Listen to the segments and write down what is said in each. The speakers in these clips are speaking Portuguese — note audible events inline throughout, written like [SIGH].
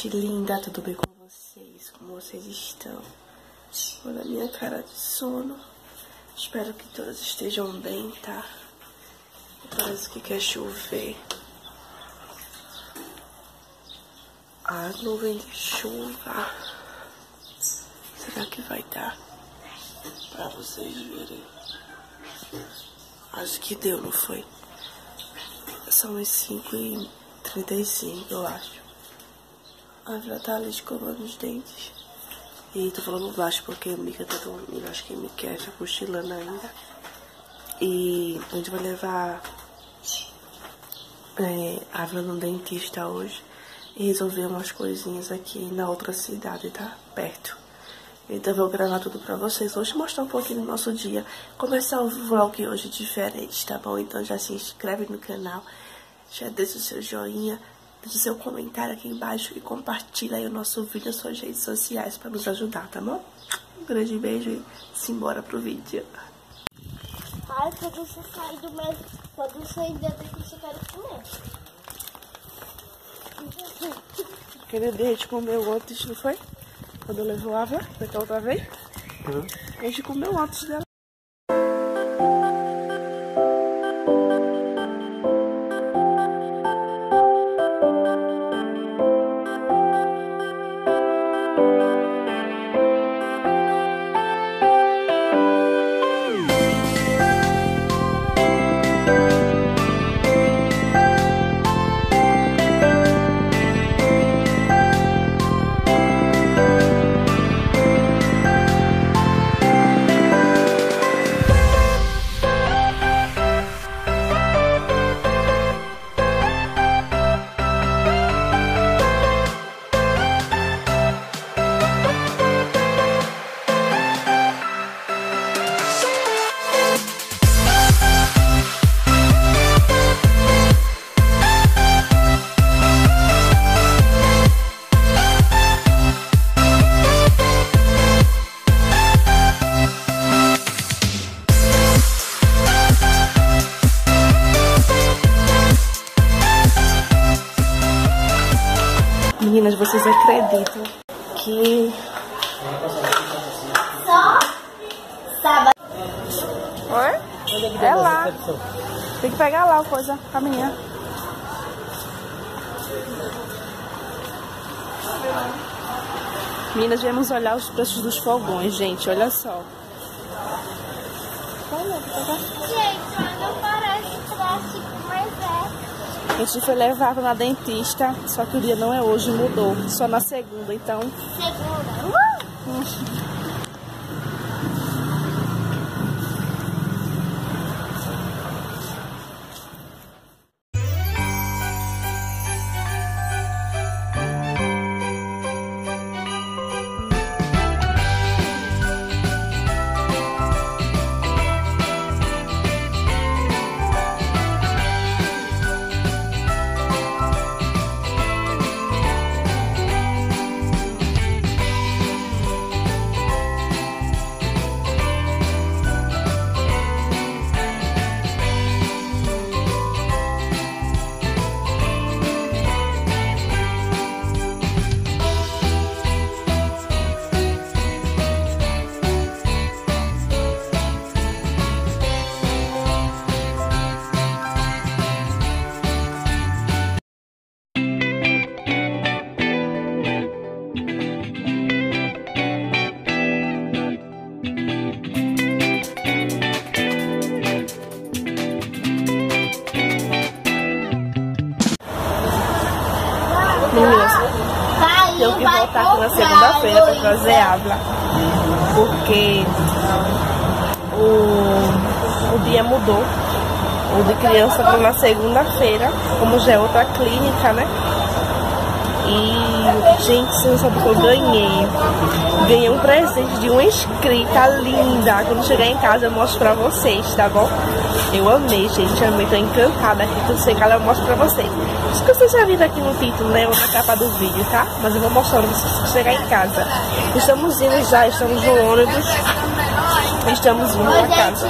Gente linda, tudo bem com vocês? Como vocês estão? Olha a minha cara de sono. Espero que todos estejam bem, tá? Parece que quer chover. A nuvem de chuva. Será que vai dar pra vocês verem? Acho que deu, não foi? São as 5 e 35, eu acho. A Vila tá ali escovando os dentes. E tô falando baixo porque a Mika tá dormindo. Acho que a Mika tá cochilando ainda. E a gente vai levar é, a Vila no dentista hoje. E resolver umas coisinhas aqui na outra cidade, tá? Perto. Então eu vou gravar tudo pra vocês hoje, mostrar um pouquinho do nosso dia. Começar o vlog hoje diferente, tá bom? Então já se inscreve no canal, já deixa o seu joinha, deixa o seu comentário aqui embaixo e compartilha aí o nosso vídeo nas suas redes sociais pra nos ajudar, tá bom? Um grande beijo e simbora pro vídeo. Ai, quando você sair do meu... Quando você sair dentro que você quer comer. Aquele dia a gente comeu antes, não foi? Quando eu levou a daquela outra vez. Uhum. A gente comeu antes dela. Vocês acreditam que Só sábado. Oi? É lá. Tem que pegar lá a coisa, caminhar. Meninas, viemos olhar os preços dos fogões, gente. Olha só. Gente, mas não parece plástico. A gente foi levar na dentista, só que o dia não é hoje, mudou. Só na segunda, então. Segura. Uh! Segunda-feira hoje. trazer água. Porque o, o dia mudou. O de criança foi na segunda-feira, como já é outra clínica, né? E, gente, você não sabe o que eu ganhei. Ganhei um presente de uma inscrita linda. Quando chegar em casa eu mostro pra vocês, tá bom? Eu amei, gente. Amei, tô encantada aqui. Sei que ela eu mostro pra vocês. Acho que vocês já viram aqui no título, né? Ou na capa do vídeo, tá? Mas eu vou mostrar pra vocês chegar em casa. Estamos indo já, estamos no ônibus. Estamos indo pra casa.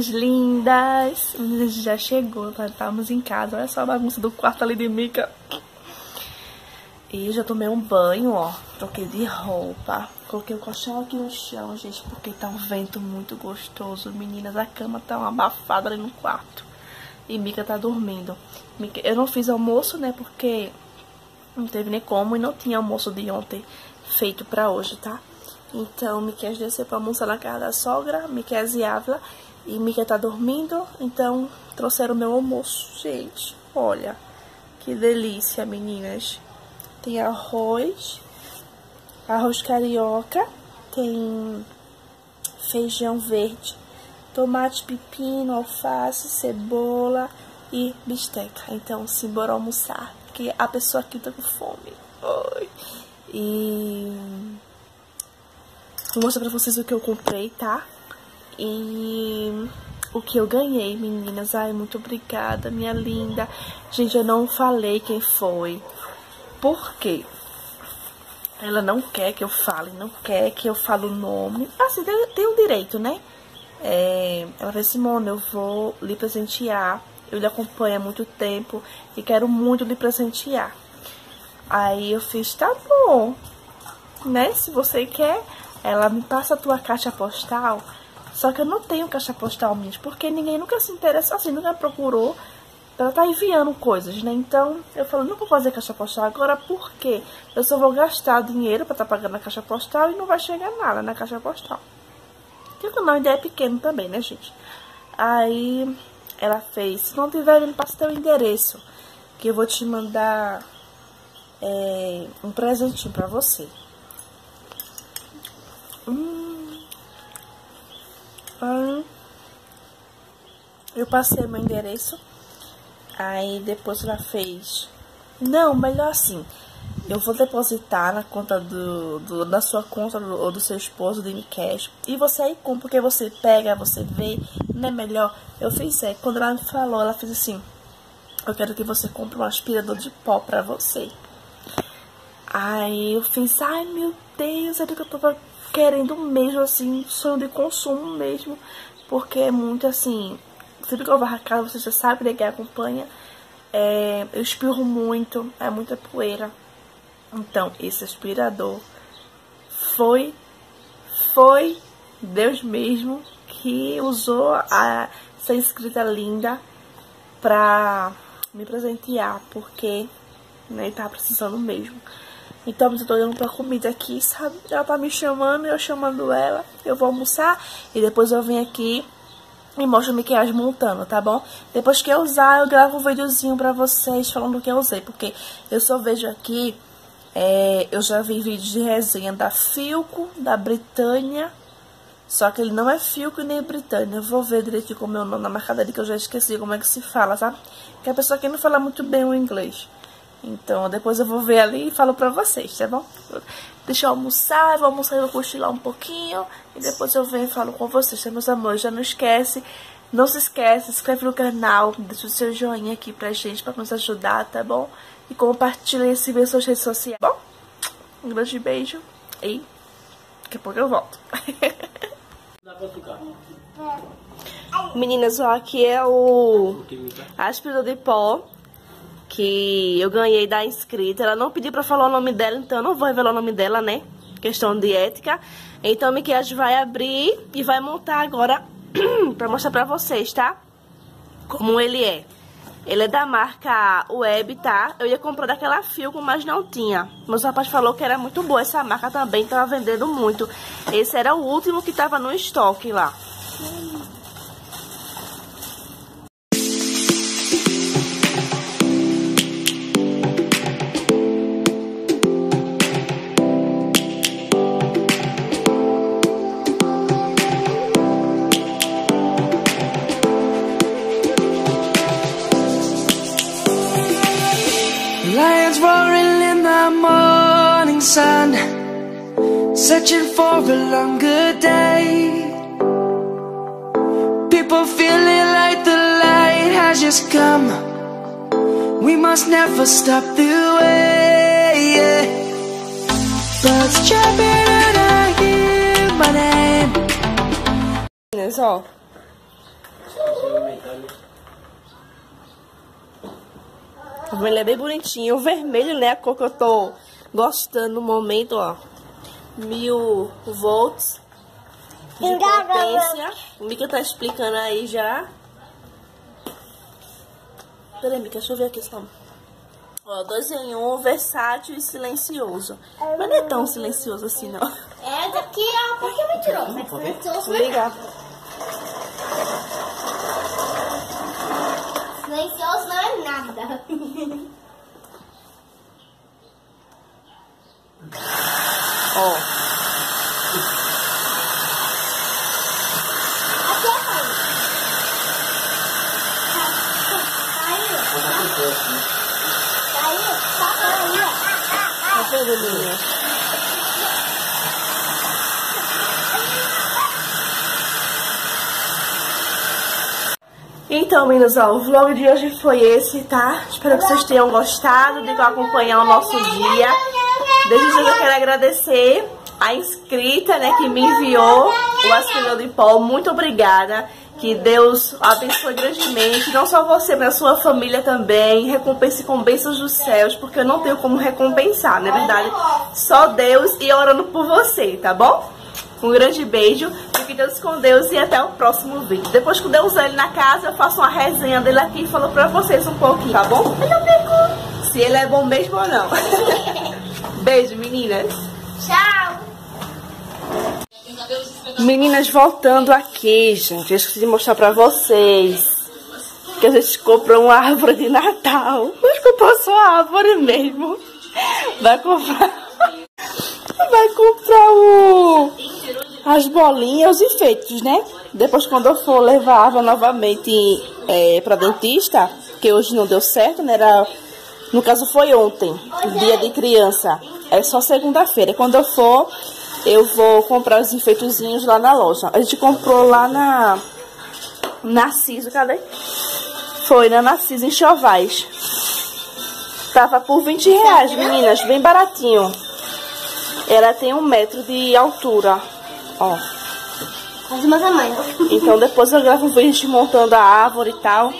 Minhas lindas. Já chegou, tá? estamos em casa. Olha só a bagunça do quarto ali de Mica. E já tomei um banho, ó. Troquei de roupa. Coloquei o colchão aqui no chão, gente, porque tá um vento muito gostoso. Meninas, a cama tá uma abafada ali no quarto. E Mica tá dormindo. Eu não fiz almoço, né, porque não teve nem como e não tinha almoço de ontem feito pra hoje, tá? Então, Miquel desceu pra almoçar na casa da sogra, Miquel e Ávila, e Miquel tá dormindo, então trouxeram meu almoço. Gente, olha, que delícia, meninas. Tem arroz, arroz carioca, tem feijão verde, tomate, pepino, alface, cebola e bisteca. Então, simbora almoçar, que a pessoa aqui tá com fome. Oi. E Vou mostrar pra vocês o que eu comprei, tá? E o que eu ganhei, meninas. Ai, muito obrigada, minha linda. Gente, eu não falei quem foi. Por quê? Ela não quer que eu fale, não quer que eu fale o nome. Assim, tem, tem um direito, né? É, ela falou, Simone, eu vou lhe presentear. Eu lhe acompanho há muito tempo e quero muito lhe presentear. Aí eu fiz, tá bom, né? Se você quer, ela me passa a tua caixa postal. Só que eu não tenho caixa postal minha, porque ninguém nunca se interessa, assim, nunca procurou pra estar tá enviando coisas, né? Então, eu falo, não vou fazer caixa postal agora, porque eu só vou gastar dinheiro pra estar tá pagando a caixa postal e não vai chegar nada na caixa postal. Que o canal ainda é pequeno também, né, gente? Aí, ela fez, se não tiver, me passa teu endereço, que eu vou te mandar é, um presentinho pra você. Hum. Aí, eu passei meu endereço. Aí depois ela fez. Não, melhor assim. Eu vou depositar na conta do, do da sua conta do, ou do seu esposo de cash. E você aí compra, porque você pega, você vê, não é melhor. Eu fiz é, quando ela me falou, ela fez assim. Eu quero que você compre um aspirador de pó pra você. Aí eu fiz, ai meu Deus, era que eu tava querendo mesmo, assim, sonho de consumo mesmo, porque é muito assim, sempre que eu varro a casa, você já sabe, né, que acompanha, é, eu espirro muito, é muita poeira. Então, esse aspirador foi, foi Deus mesmo que usou a, essa escrita linda pra me presentear, porque né, tá precisando mesmo. Então eu tô olhando pra comida aqui, sabe? Ela tá me chamando, eu chamando ela. Eu vou almoçar e depois eu venho aqui e mostro maquiagem montando, tá bom? Depois que eu usar, eu gravo um videozinho pra vocês falando o que eu usei. Porque eu só vejo aqui, é, eu já vi vídeos de resenha da Filco, da Britânia. Só que ele não é Filco nem Britânia. Eu vou ver direitinho como é o nome na marcadeira que eu já esqueci como é que se fala, sabe? Que a pessoa aqui não fala muito bem o inglês. Então, depois eu vou ver ali e falo pra vocês, tá bom? Deixa eu almoçar, vou almoçar e vou cochilar um pouquinho. E depois eu venho e falo com vocês, tá, meus amores? Já não esquece, não se esquece, se inscreve no canal, deixa o seu joinha aqui pra gente, pra nos ajudar, tá bom? E compartilha esse vídeo nas suas redes sociais, tá bom? Um grande beijo e daqui a pouco eu volto. [LAUGHS] Meninas, ó, aqui é o aspirador de pó que eu ganhei da inscrita. Ela não pediu pra falar o nome dela, então eu não vou revelar o nome dela, né? Questão de ética. Então, o Miquel vai abrir e vai montar agora [CLEARS THROAT] pra mostrar pra vocês, tá? Como ele é. Ele é da marca Web, tá? Eu ia comprar daquela Filco, mas não tinha. O rapaz falou que era muito boa essa marca também, tava vendendo muito. Esse era o último que tava no estoque lá. Searching for a longer day. People feeling like the light has just come. We must never stop the way yeah. Birds and I hear my name. Ele é bem bonitinho, o vermelho, né, a cor que eu tô gostando no momento, ó Mil volts de potência. O Mika tá explicando aí já. Peraí, Mika, deixa eu ver aqui só. Ó, dois em um, versátil e silencioso. Mas não é tão silencioso assim, não. É, daqui é um pouquinho mentiroso. Mas silencioso é ligar. Silencioso não é nada. [LAUGHS] Ó? Então, meninos, ó, o vlog de hoje foi esse, tá? Espero que vocês tenham gostado de acompanhar o nosso dia. Desde já eu quero agradecer a inscrita, né, que me enviou o aspirador de pó. Muito obrigada. Que Deus abençoe grandemente, não só você, mas a sua família também. Recompense com bênçãos dos céus, porque eu não tenho como recompensar, não é verdade? Só Deus e orando por você, tá bom? Um grande beijo, fique Deus com Deus e até o próximo vídeo. Depois que Deus usar ele na casa, eu faço uma resenha dele aqui e falo pra vocês um pouquinho, tá bom? Se ele é bom mesmo ou não. [LAUGHS] Beijo, meninas. Tchau. Meninas, voltando aqui, gente, eu esqueci de mostrar pra vocês que a gente comprou uma árvore de Natal. Mas comprou só a árvore mesmo. Vai comprar... Vai comprar o... as bolinhas, os enfeites, né? Depois, quando eu for levar a Ava novamente é, pra dentista, que hoje não deu certo, né? Era... No caso, foi ontem, dia de criança. É só segunda-feira. Quando eu for, eu vou comprar os enfeitezinhos lá na loja. A gente comprou lá na Narciso, cadê? Foi na Narciso, em Chovais. Tava por 20 reais, meninas, bem baratinho. Ela tem um metro de altura, ó. Quase meu tamanho. Então depois eu gravo um vídeo de montando a árvore e tal.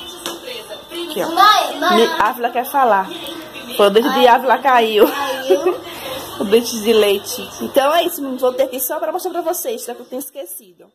Aqui, ó. Mãe, Mi- mãe. Ávila quer falar. Foi o dente de Ávila caiu. Caiu. [LAUGHS] o dente de leite. Então é isso. Vou ter aqui só pra mostrar pra vocês, só que eu tenho esquecido.